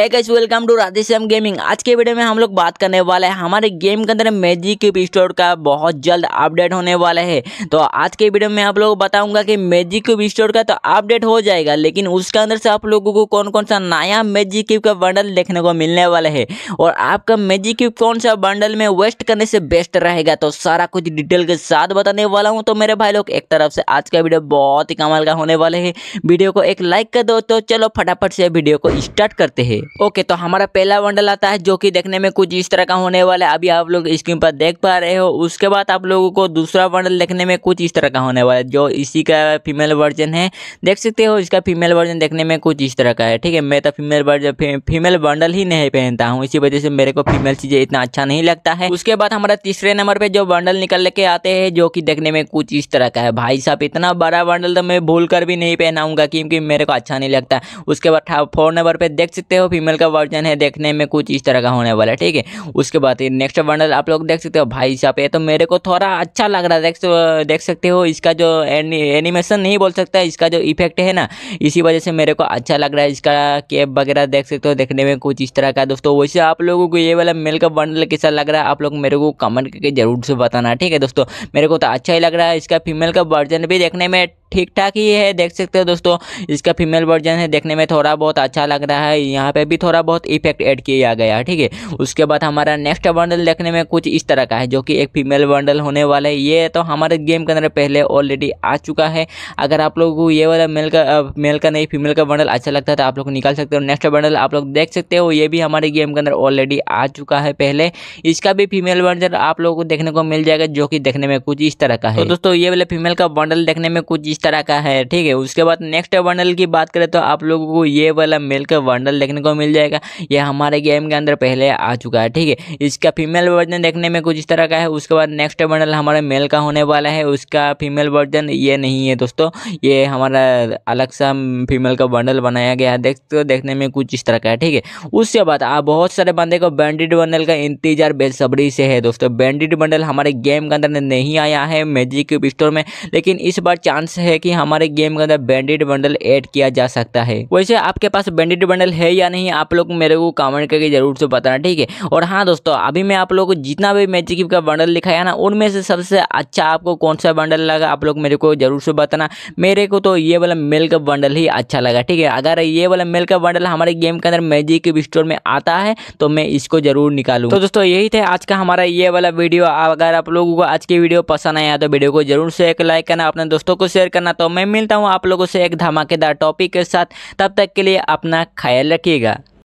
है guys welcome to Radheshyam gaming आज के वीडियो में हम लोग बात करने वाले हैं, हमारे गेम के अंदर मैजिक क्यूब स्टोर का बहुत जल्द अपडेट होने वाला है। तो आज के वीडियो में आप लोगों को बताऊँगा कि मैजिक क्यूब स्टोर का तो अपडेट हो जाएगा, लेकिन उसके अंदर से आप लोगों को कौन कौन सा नया मैजिक क्यूब का बंडल देखने को मिलने वाला है, और आपका मैजिक क्यूब कौन सा बंडल में वेस्ट करने से बेस्ट रहेगा तो सारा कुछ डिटेल के साथ बताने वाला हूँ। तो मेरे भाई लोग, एक तरफ़ से आज का वीडियो बहुत ही कमाल का होने वाले है। वीडियो को एक लाइक कर दो तो चलो फटाफट से वीडियो को स्टार्ट करते हैं। ओके तो हमारा पहला बंडल आता है जो कि देखने में कुछ इस तरह का होने वाला है। अभी आप लोग स्क्रीन पर देख पा रहे हो। उसके बाद आप लोगों को दूसरा बंडल देखने में कुछ इस तरह का होने वाला है, जो इसी का फीमेल वर्जन है। देख सकते हो, इसका फीमेल वर्जन देखने में कुछ इस तरह का है, ठीक है? मैं तो फीमेल वर्जन फीमेल बंडल ही नहीं पहनता हूँ। इसी वजह से मेरे को फीमेल चीज़ें इतना अच्छा नहीं लगता है। उसके बाद हमारा तीसरे नंबर पर जो बंडल निकल के आते हैं, जो कि देखने में कुछ इस तरह का है। भाई साहब, इतना बड़ा बंडल तो मैं भूल कर भी नहीं पहनाऊँगा, क्योंकि मेरे को अच्छा नहीं लगता। उसके बाद फोर नंबर पर देख सकते हो फीमेल का वर्जन है, देखने में कुछ इस तरह का होने वाला है, ठीक है? उसके बाद नेक्स्ट बंडल आप लोग देख सकते हो, भाई साहब, ये तो मेरे को थोड़ा अच्छा लग रहा है, देख देख सकते हो, इसका जो एनिमेशन नहीं बोल सकता, इसका जो इफ़ेक्ट है ना, इसी वजह से मेरे को अच्छा लग रहा है, इसका कैप वगैरह देख सकते हो, देखने में कुछ इस तरह का, दोस्तों, वैसे आप लोगों को ये वाला मेल का बंडल कैसा लग रहा है, आप लोग मेरे को कमेंट करके ज़रूर से बताना, ठीक है, दोस्तों? मेरे को तो अच्छा ही लग रहा है, इसका फीमेल का वर्जन भी देखने में ठीक ठाक ही है, देख सकते हो दोस्तों। इसका फीमेल वर्जन है, देखने में थोड़ा बहुत अच्छा लग रहा है। यहाँ पे भी थोड़ा बहुत इफ़ेक्ट ऐड किया गया है ठीक है? उसके बाद हमारा नेक्स्ट बंडल देखने में कुछ इस तरह का है, जो कि एक फीमेल बंडल होने वाला है। ये तो हमारे गेम के अंदर पहले ऑलरेडी आ चुका है। अगर आप लोगों को ये वाला मेल का मेल का नहीं फीमेल का बंडल अच्छा लगता है तो आप लोग निकाल सकते हो। नेक्स्ट बंडल आप लोग देख सकते हो, ये भी हमारे गेम के अंदर ऑलरेडी आ चुका है पहले। इसका भी फीमेल बंडल आप लोगों को देखने को मिल जाएगा, जो कि देखने में कुछ इस तरह का है। तो दोस्तों, ये वाला फीमेल का बंडल देखने में कुछ इस तरह का है, ठीक है? उसके बाद नेक्स्ट बंडल की बात करें तो आप लोगों को ये वाला मेल का बंडल देखने को मिल जाएगा। ये हमारे गेम के अंदर पहले आ चुका है, ठीक है? इसका फीमेल वर्जन देखने में कुछ इस तरह का है, उसके बाद नेक्स्ट बंडल हमारे मेल का होने वाला है, उसका फीमेल वर्जन ये नहीं है दोस्तों। ये हमारा अलग सा फीमेल का बंडल बनाया गया है देखते हो देखने में कुछ इस तरह का है, ठीक है? उसके बाद आप बहुत सारे बंदे को बैंडेड बंडल का इंतज़ार बेसब्री से है दोस्तों। बैंडेड बंडल हमारे गेम के अंदर नहीं आया है मैजिक स्टोर में, लेकिन इस बार चांस है कि हमारे गेम के अंदर बैंडेड बंडल ऐड किया जा सकता है। वैसे आपके पास बैंडेड बंडल है या नहीं, आप लोग मेरे को कमेंट करके ज़रूर से बताना, ठीक है? और हाँ दोस्तों, अभी मैं आप लोग को जितना भी मैजिक का बंडल दिखाया ना, उनमें से सबसे अच्छा आपको कौन सा बंडल लगा, आप लोग मेरे को ज़रूर से बताना। मेरे को तो ये वाला मेल का बंडल ही अच्छा लगा, ठीक है? अगर ये वाला मेल का बंडल हमारे गेम के अंदर मैजिक स्टोर में आता है तो मैं इसको ज़रूर निकालू। तो दोस्तों, यही थे आज का हमारा ये वाला वीडियो अगर आप लोगों को आज की वीडियो पसंद आया तो वीडियो को ज़रूर से एक लाइक करना, अपने दोस्तों को शेयर करना तो मैं मिलता हूँ आप लोगों से एक धमाकेदार टॉपिक के साथ। तब तक के लिए अपना ख्याल रखिएगा।